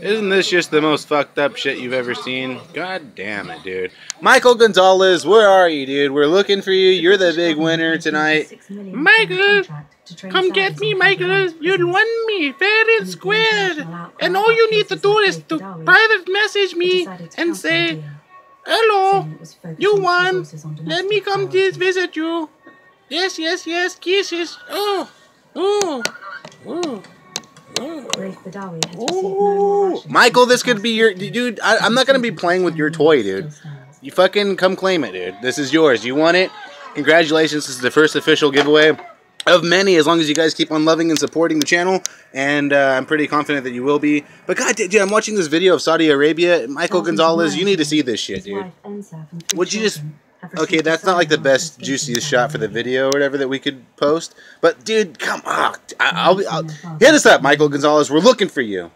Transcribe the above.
Isn't this just the most fucked up shit you've ever seen? God damn it, dude. Michael Gonzalez, where are you, dude? We're looking for you. You're the big winner tonight. Michael, Come get me, Michael. You won me fair and square. And all you need to do is to private message me and say, Hello, you won. Let me come to visit you. Yes, yes, yes, kisses. Oh, oh. Michael, this could be your dude. I, I'm not gonna be playing with your toy, dude. You fucking come claim it, dude. This is yours. You want it? Congratulations. This is the first official giveaway of many as long as you guys keep on loving and supporting the channel and uh, i'm pretty confident that you will be but god dude i'm watching this video of saudi arabia michael gonzalez you need to see this shit dude would you just okay that's not like the best juiciest shot for the video or whatever that we could post. But dude come on. I, will I'll hit us up michael gonzalez. We're looking for you